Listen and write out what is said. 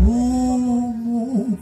umukhulu